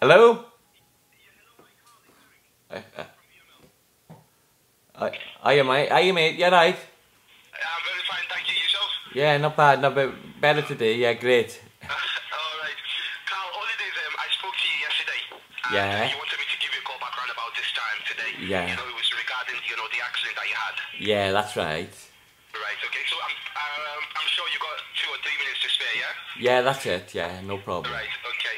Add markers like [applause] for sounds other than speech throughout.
Hello? I am, I, I am, mate. You're right. I'm very fine, thank you. Yourself? Yeah, not bad. Not bad. Better today. Yeah, great. [laughs] All right. Carl, holidays, um, I spoke to you yesterday. Yeah. uh, you wanted me to give you a call back around about this time today. Yeah. You know, it was regarding, you know, the accident that you had. Yeah, that's right. Right, okay. So I'm, um, I'm sure you got two or three minutes to spare, yeah? Yeah, that's it. Yeah, no problem. Right, okay.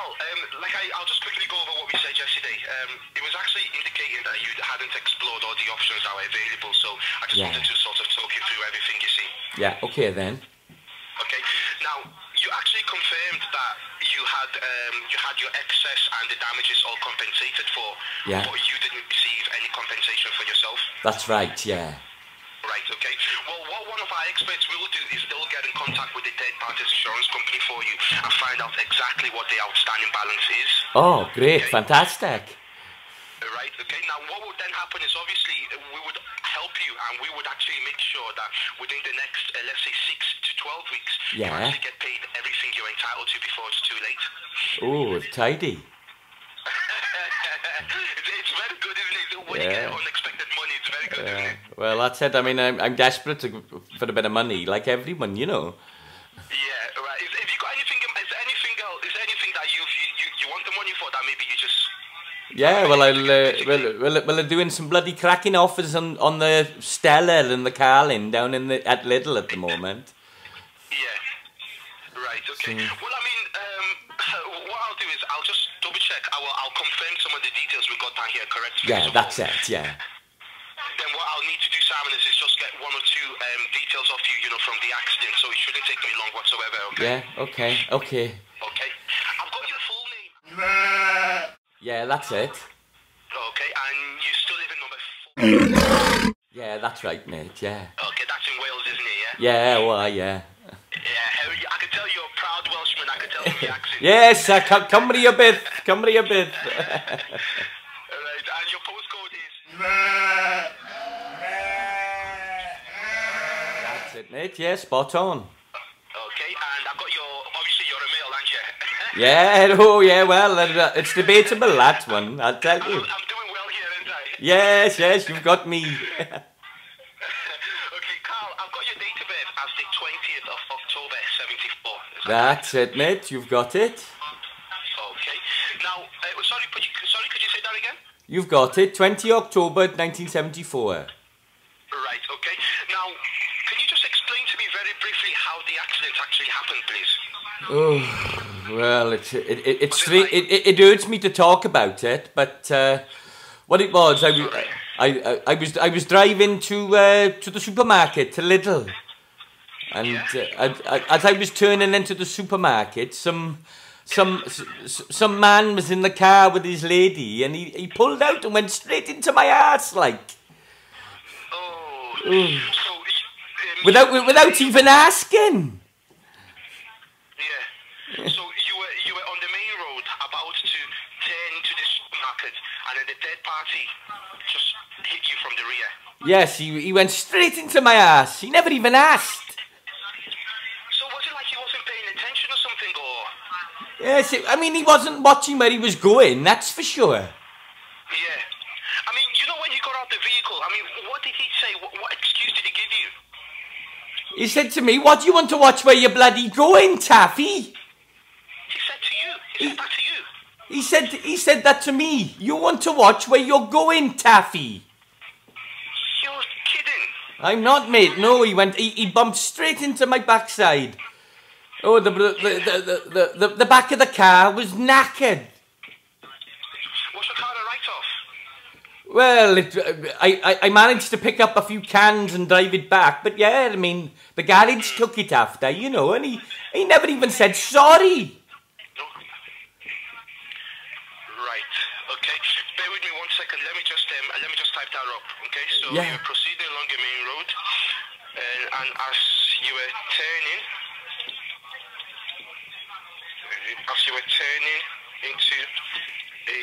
Carl, um, like I, I'll just quickly go over what we said yesterday. Um, it was actually indicating that you hadn't explored all the options that were available, so I just Yeah. wanted to sort of talk you through everything you see. Yeah, okay then. Okay. Now, you actually confirmed that you had um, you had your excess and the damages all compensated for, Yeah. but you didn't receive any compensation for yourself. That's right. Yeah. Right, okay. Well, what one of our experts will do is they'll get in contact with the third party's insurance company for you and find out exactly what the outstanding balance is. Oh, great. Okay. Fantastic. Right, okay. Now, what would then happen is obviously we would help you and we would actually make sure that within the next, uh, let's say, six to 12 weeks, yeah. you Yeah. actually get paid everything you're entitled to before it's too late. Oh, tidy. [laughs] it's, very good, isn't it? When you get unexpected money, it's very good, isn't Yeah. Well, that's it. I mean, I'm, I'm desperate to, for a bit of money, like everyone, you know. Yeah, right. Is, have you got anything? Is there anything else? Is there anything that you you, you, you want the money for that maybe you just? Yeah, well, I'll, uh, well, well, well, I'm doing some bloody cracking offers on, on the Stella and the Carling down in the at Lidl at the moment. Yeah. Right. Okay. So- Well, I mean, um, [laughs] what I'll do is I'll just double check. I will. I'll confirm some of the details we got down here. Correct. Yeah, that's it. Yeah. Then what I'll need to do, Simon, is, just get one or two um, details off you, you know, from the accident. So it shouldn't take me long whatsoever. Okay. Yeah. Okay. Okay. Okay. I've got your full name. Yeah, that's it. Okay, and you still live in number four. Yeah, that's right, mate. Yeah. Okay, that's in Wales, isn't it? Yeah. Yeah. Well, yeah. Yeah. I can tell you're a proud Welshman. I can tell from your [laughs] accent. Yes, uh, come, come with your bit. Come with your bit. [laughs] Alright, and your postcode is. That's it, mate. Yeah, spot on. Okay, and I've got your. Obviously, you're a male, aren't you? [laughs] Yeah. [laughs] Oh, yeah. Well, uh, it's debatable that one. I'll tell I'm, you. I'm doing well here, aren't I? [laughs] Yes. Yes. You've got me. okay, Carl, I've got your date of birth as the 20th of October, 74. That That's it, mate. You've got it. Okay. Now, uh, sorry, could you, sorry, could you say that again? You've got it. 20 October 1974. Right, okay. Now, can you just explain to me very briefly how the accident actually happened, please? Oh, well, it's it it it's stra- it, it, it hurts me to talk about it, but uh, what it was, I, was- I, I, I was I was driving to uh, to the supermarket to Lidl, and uh, I, I, as I was turning into the supermarket, some some some man was in the car with his lady, and he, he pulled out and went straight into my ass, like. Oh, so... Um, without without even asking. Yeah. So you were you were on the main road about to turn into the supermarket, and then the third party just hit you from the rear. Yes, he he went straight into my ass. He never even asked. So was it like he wasn't paying attention or something, or? Yes, it, I mean he wasn't watching where he was going. That's for sure. Yeah. I mean, you know when he got out the vehicle, I mean, what did he say? What, what excuse did he give you? He said to me, "What do you want to watch where you're bloody going, Taffy?" He said to you. He said that to you. He said he said that to me. You want to watch where you're going, Taffy? You're kidding. I'm not, mate. No, he went. He, he bumped straight into my backside. Oh, the the the the, the, the, the back of the car was knackered. Was your car a write-off? Well, it, I, I I managed to pick up a few cans and drive it back, but yeah, I mean the garage took it after, you know, and he he never even said sorry. Second. Let me just um, let me just type that up. Okay. So Yeah. you're proceeding along the main road, and, and as you were turning, as you were turning into a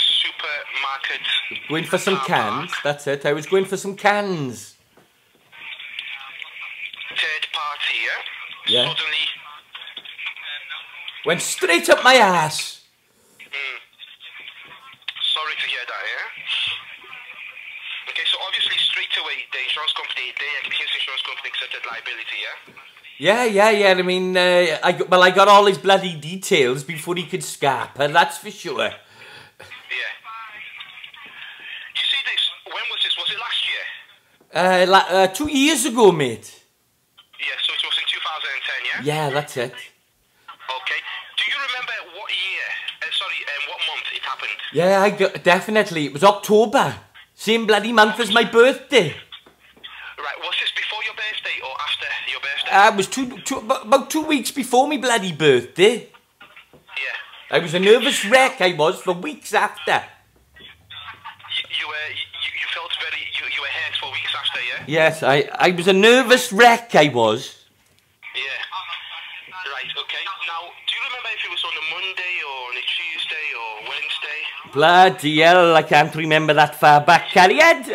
supermarket, Going for some cans. That's it. I was going for some cans. third party, yeah. Yeah. Suddenly Went straight up my ass. Sorry to hear that, yeah? Okay, so straight the insurance company, his insurance company accepted liability, yeah? Yeah, yeah, yeah. I mean, uh, I well, I got all his bloody details before he could scarper. That's for sure. Yeah. You see this, when was this? Was it last year? Uh, la- uh, two years ago, mate. Yeah, so it was in 2010, yeah? Yeah, that's it. Okay. Do you remember what year, uh, sorry, um, what month it happened? Yeah, I definitely. It was October. Same bloody month as my birthday. Right, was this before your birthday or after your birthday? Uh, it was two, two, about two weeks before my bloody birthday. yeah. I was a nervous wreck, I was, for weeks after. You, you were, you, you felt very, you, you were hurt for weeks after, yeah? Yes, I, I was a nervous wreck, I was. Yeah. Right, okay. Now, do you remember if it was on a Monday or on a Tuesday or Wednesday? Bloody hell, I can't remember that far back, Carrie. [laughs] Don't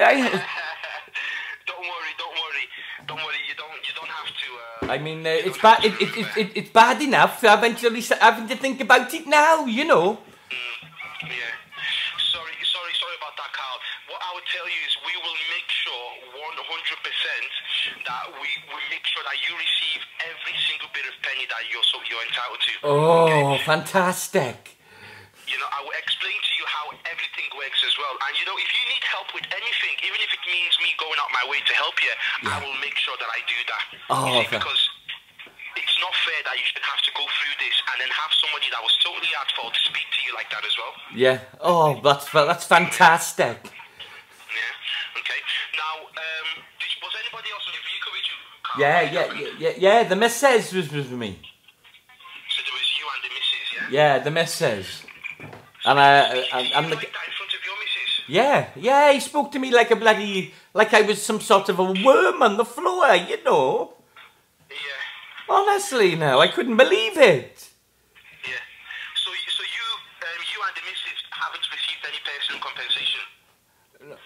worry, don't worry. Don't worry, you don't you don't have to uh, I mean, uh, it's bad. It, it, it, it, it's bad enough to, res- having to think about it now, you know. Yeah. Sorry, sorry, sorry about that, Carl. What I would tell you is we will make 100% that we, we make sure that you receive every single bit of penny that you're so you're entitled to. Oh, fantastic. You know, I will explain to you how everything works as well. And you know, if you need help with anything, even if it means me going out my way to help you, I will make sure that I do that. Oh, see, okay. because it's not fair that you should have to go through this and then have somebody that was totally at fault to speak to you like that as well. Yeah. Oh, that's that's fantastic. Yeah. Okay. Now, um, did, was anybody else in the vehicle with you? Carl? Yeah, yeah, yeah, yeah, yeah. The missus was with me. So there was you and the missus, yeah. Yeah, the missus. And I, and, and the, like that in front of your missus? yeah, yeah. He spoke to me like a bloody, like I was some sort of a worm on the floor, you know. Yeah. Honestly, now I couldn't believe it. Yeah. So, you- so you, um, you and the missus haven't received any personal compensation.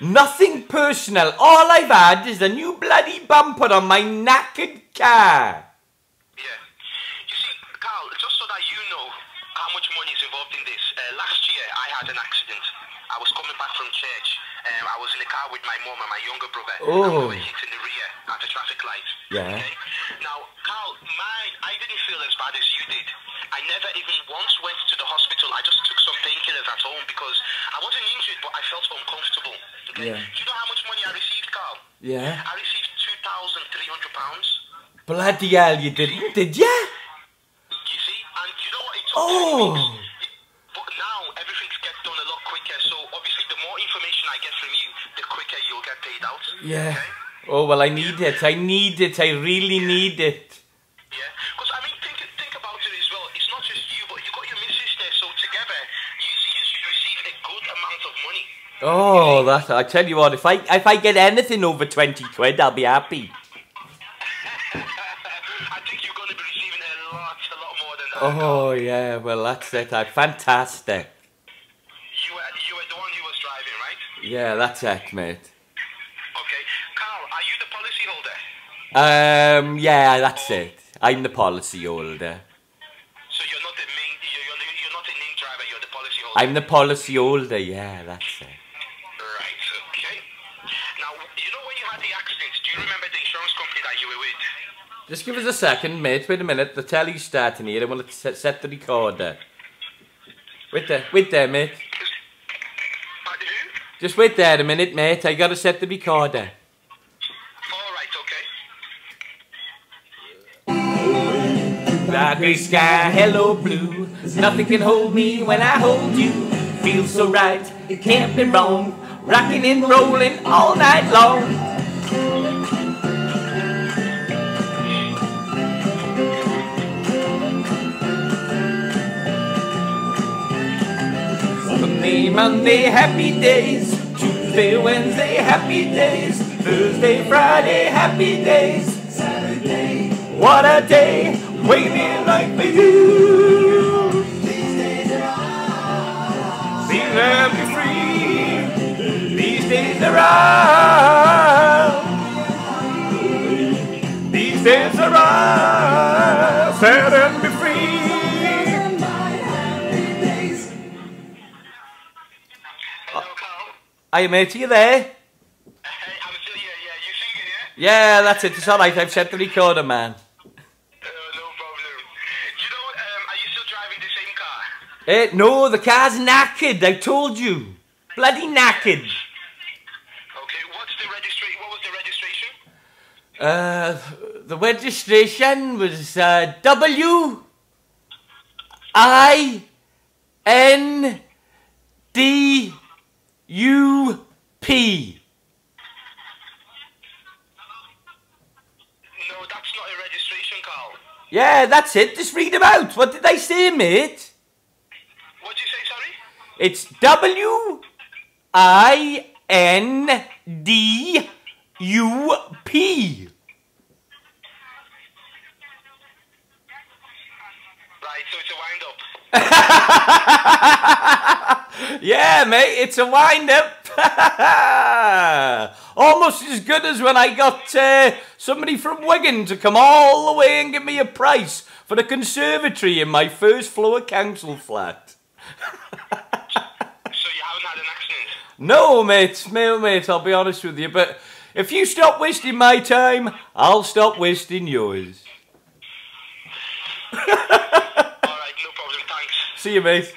Nothing personal. All I've had is a new bloody bumper on my knackered car. Yeah. You see, Carl, just so that you know how much money is involved in this, uh, last year I had an accident. I was coming back from church. Um, I was in the car with my mom and my younger brother. Oh. And we were hit in the rear at the traffic light. Yeah. Okay? Now, Carl, mine, I didn't feel as bad as you did. I never even once went to the hospital. I just took some painkillers at home because I wasn't injured, but I felt uncomfortable. Okay? Yeah. Do you know how much money I received, Carl? Yeah. I received £2,300. Bloody hell, you didn't, did ya? You see, and you know what? It took Oh. two. But now everything gets done a lot quicker. So obviously, the more information I get from you, the quicker you'll get paid out. Yeah. Okay? Oh well, I need it. I need it. I really need it. Yeah. Because I mean, think think about it as well. It's not just you, but you got your missus there. So together, you you should receive a good amount of money. Oh, that I tell you what, if I if I get anything over twenty quid, I'll be happy. [laughs] I think you're going to be receiving a lot, a lot more than that. Oh yeah, well that's it. I fantastic. You were you were the one who was driving, right? Yeah, that's it, mate. Okay. Carl, are you the policy holder? Um, yeah, that's it. I'm the policy holder. So you're not the main. You're, you're, you're not the name driver. You're the policy holder. I'm the policy holder. Yeah, that's it. Just give us a second, mate. Wait a minute. The telly's starting here. I want to set, set the recorder. Wait there, wait there, mate. Just wait there a minute, mate. I gotta set the recorder. All right, okay. Dark gray sky, hello blue. Nothing can hold me when I hold you. Feels so right, it can't be wrong. Rocking and rolling all night long. Monday, happy days. Tuesday, Wednesday, happy days. Thursday, Friday, happy days. Saturday, what a day. Waiting like for you. These days are ours. Let me free. These days are ours. These days are ours. Hi, mate, are you there? Hey, I'm still here. Yeah, you singing, yeah? Yeah, that's it. It's alright. I've set the recorder, man. Uh, no problem. You know, um, are you still driving the same car? Eh, no, the car's knackered. I told you. Bloody knackered. Okay, what's the registration? What was the registration? Uh, the registration was uh, W I N D U P. No, that's not a registration, Carl. Yeah, that's it. Just read them out. What did I say, mate? What'd you say, sorry? It's W I N D U P. Right, so it's a wind up. [laughs] Yeah, mate, it's a wind up. [laughs] Almost as good as when I got uh, somebody from Wigan to come all the way and give me a price for the conservatory in my first floor council flat. [laughs] So you haven't had an accident? No, mate, mate, mate, I'll be honest with you, but if you stop wasting my time, I'll stop wasting yours. [laughs] Alright, no problem, thanks. See you, mate.